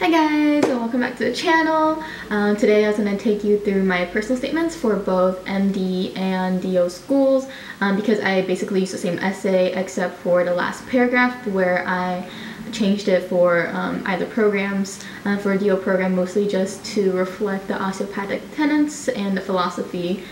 Hi guys and welcome back to the channel. Um, today I was going to take you through my personal statements for both MD and DO schools um, because I basically used the same essay except for the last paragraph where I changed it for um, either programs. Uh, for a DO program mostly just to reflect the osteopathic tenets and the philosophy.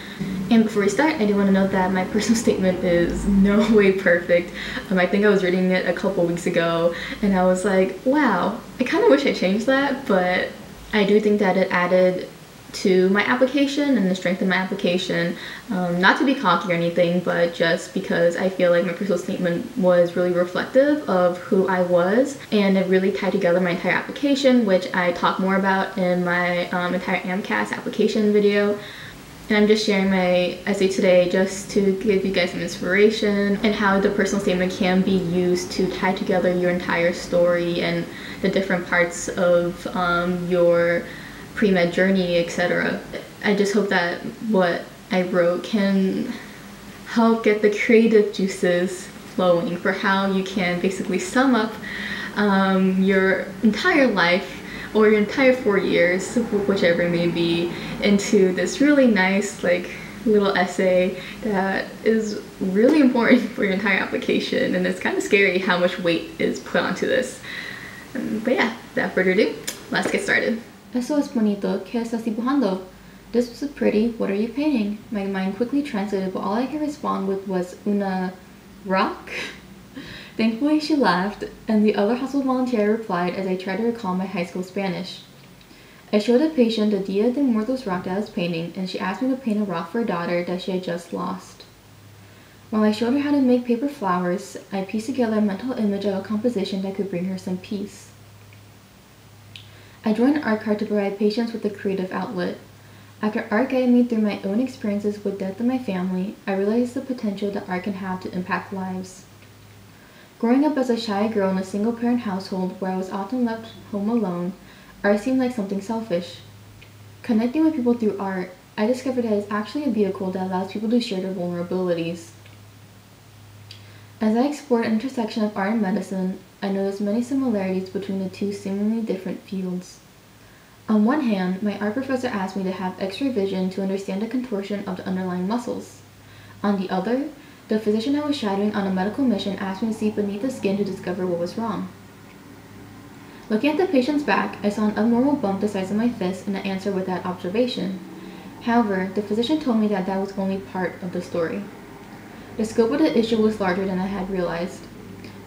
And before we start, I do want to note that my personal statement is no way perfect. Um, I think I was reading it a couple weeks ago and I was like, wow, I kind of wish I changed that, but I do think that it added to my application and the strength of my application. Um, not to be cocky or anything, but just because I feel like my personal statement was really reflective of who I was and it really tied together my entire application, which I talk more about in my um, entire AMCAS application video. And I'm just sharing my essay today just to give you guys some inspiration and how the personal statement can be used to tie together your entire story and the different parts of um, your pre-med journey, etc. I just hope that what I wrote can help get the creative juices flowing for how you can basically sum up um, your entire life or your entire four years, whichever it may be, into this really nice like little essay that is really important for your entire application and it's kind of scary how much weight is put onto this. Um, but yeah, without further ado, let's get started. Eso es bonito. ¿Qué estás dibujando? This was pretty. What are you painting? My mind quickly translated, but all I could respond with was una rock? Thankfully, she laughed, and the other hospital volunteer replied as I tried to recall my high school Spanish. I showed the patient the Dia de Muertos rock that I was painting, and she asked me to paint a rock for a daughter that she had just lost. While I showed her how to make paper flowers, I pieced together a mental image of a composition that could bring her some peace. I joined Art Cart to provide patients with a creative outlet. After art guided me through my own experiences with death in my family, I realized the potential that art can have to impact lives. Growing up as a shy girl in a single parent household where I was often left home alone, art seemed like something selfish. Connecting with people through art, I discovered that it's actually a vehicle that allows people to share their vulnerabilities. As I explored the intersection of art and medicine, I noticed many similarities between the two seemingly different fields. On one hand, my art professor asked me to have x-ray vision to understand the contortion of the underlying muscles. On the other, the physician I was shadowing on a medical mission asked me to see beneath the skin to discover what was wrong. Looking at the patient's back, I saw an abnormal bump the size of my fist and I answered with that observation. However, the physician told me that that was only part of the story. The scope of the issue was larger than I had realized.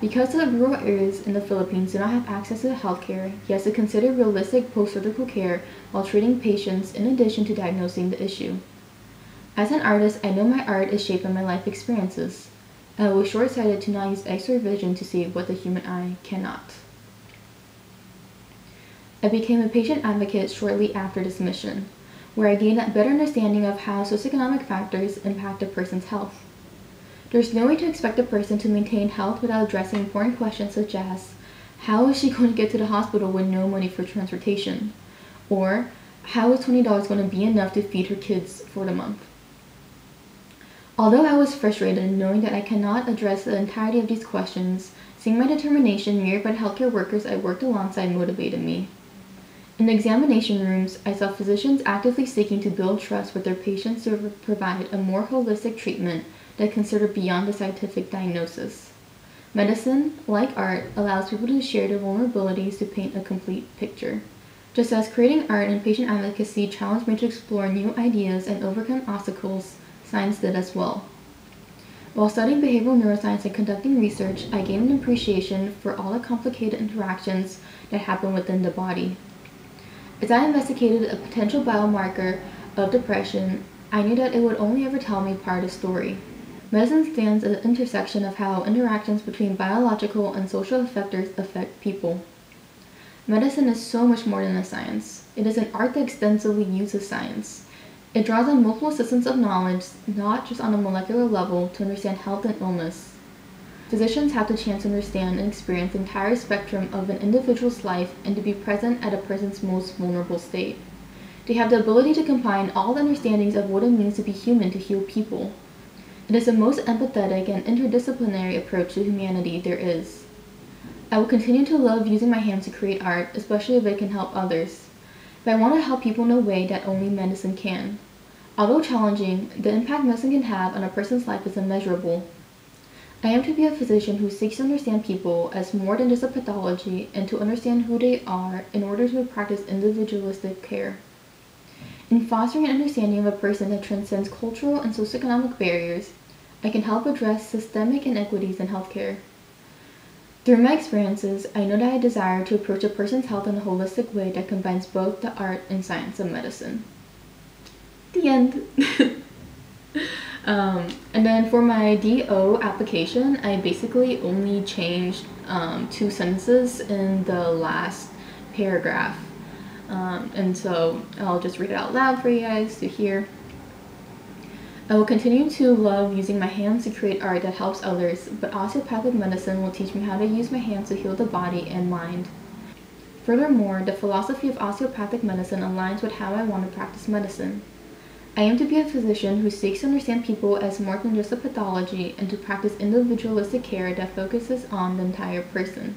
Because the rural areas in the Philippines do not have access to healthcare, he has to consider realistic post-surgical care while treating patients in addition to diagnosing the issue. As an artist, I know my art is shaped by my life experiences. I was short-sighted to not use X-ray vision to see what the human eye cannot. I became a patient advocate shortly after this mission, where I gained a better understanding of how socioeconomic factors impact a person's health. There's no way to expect a person to maintain health without addressing important questions such as how is she going to get to the hospital with no money for transportation? Or how is $20 going to be enough to feed her kids for the month? Although I was frustrated knowing that I cannot address the entirety of these questions, seeing my determination mirrored by the healthcare workers I worked alongside motivated me. In examination rooms, I saw physicians actively seeking to build trust with their patients to provide a more holistic treatment that consider beyond the scientific diagnosis. Medicine, like art, allows people to share their vulnerabilities to paint a complete picture. Just as creating art and patient advocacy challenged me to explore new ideas and overcome obstacles, science did as well. While studying behavioral neuroscience and conducting research, I gained an appreciation for all the complicated interactions that happen within the body. As I investigated a potential biomarker of depression, I knew that it would only ever tell me part of the story. Medicine stands at the intersection of how interactions between biological and social effectors affect people. Medicine is so much more than a science. It is an art that extensively uses science. It draws on multiple systems of knowledge, not just on a molecular level, to understand health and illness. Physicians have the chance to understand and experience the entire spectrum of an individual's life and to be present at a person's most vulnerable state. They have the ability to combine all the understandings of what it means to be human to heal people. It is the most empathetic and interdisciplinary approach to humanity there is. I will continue to love using my hands to create art, especially if it can help others. But I want to help people in a way that only medicine can. Although challenging, the impact medicine can have on a person's life is immeasurable. I am to be a physician who seeks to understand people as more than just a pathology and to understand who they are in order to practice individualistic care. In fostering an understanding of a person that transcends cultural and socioeconomic barriers, I can help address systemic inequities in healthcare. Through my experiences, I know that I desire to approach a person's health in a holistic way that combines both the art and science of medicine. The end. um, and then for my DO application, I basically only changed um, two sentences in the last paragraph. Um, and so I'll just read it out loud for you guys to hear. I will continue to love using my hands to create art that helps others, but osteopathic medicine will teach me how to use my hands to heal the body and mind. Furthermore, the philosophy of osteopathic medicine aligns with how I want to practice medicine. I aim to be a physician who seeks to understand people as more than just a pathology and to practice individualistic care that focuses on the entire person.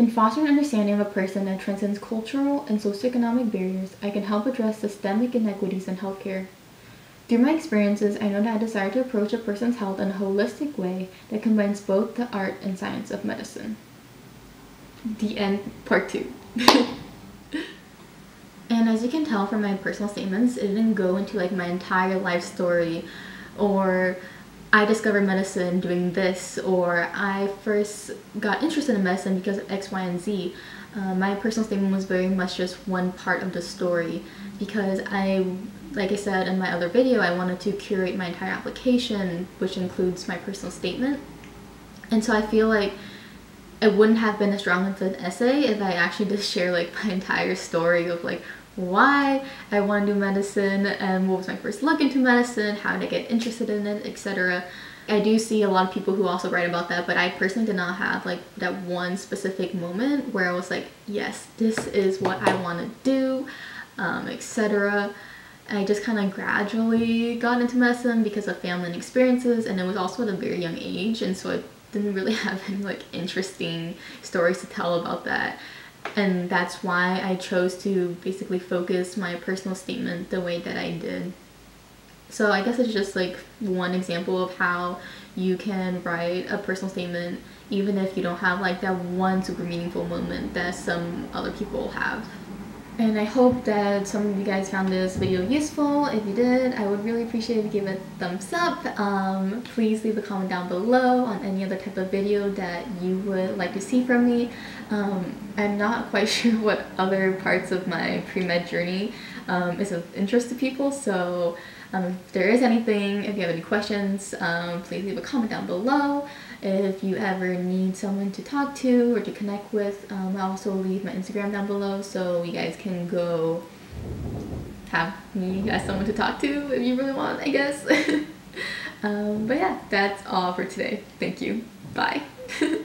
In fostering understanding of a person that transcends cultural and socioeconomic barriers, I can help address systemic inequities in healthcare. Through my experiences, I know that I desire to approach a person's health in a holistic way that combines both the art and science of medicine. The end, part two. and as you can tell from my personal statements, it didn't go into like my entire life story or I discovered medicine doing this or I first got interested in medicine because of X, Y, and Z. Uh, my personal statement was very much just one part of the story because I like I said in my other video, I wanted to curate my entire application, which includes my personal statement. And so I feel like it wouldn't have been as strong as an essay if I actually just share like my entire story of like why I want to do medicine and what was my first look into medicine, how did I get interested in it, etc. I do see a lot of people who also write about that, but I personally did not have like that one specific moment where I was like, yes, this is what I want to do, um, etc. I just kind of gradually got into medicine because of family and experiences and it was also at a very young age and so I didn't really have any like interesting stories to tell about that and that's why I chose to basically focus my personal statement the way that I did. So I guess it's just like one example of how you can write a personal statement even if you don't have like that one super meaningful moment that some other people have. And I hope that some of you guys found this video useful. If you did, I would really appreciate if you give it a thumbs up. Um, please leave a comment down below on any other type of video that you would like to see from me. Um, I'm not quite sure what other parts of my pre-med journey um, is of interest to people, so um, if there is anything, if you have any questions, um, please leave a comment down below. If you ever need someone to talk to or to connect with, um, I'll also leave my Instagram down below so you guys can go have me as someone to talk to if you really want, I guess. um, but yeah, that's all for today. Thank you. Bye.